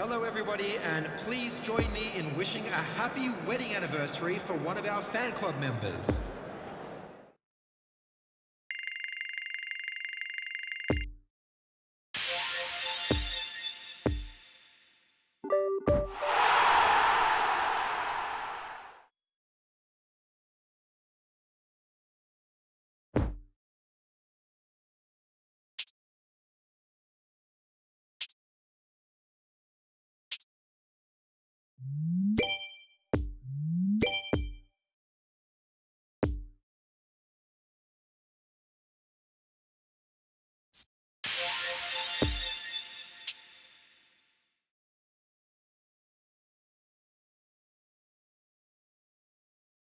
Hello, everybody, and please join me in wishing a happy wedding anniversary for one of our fan club members.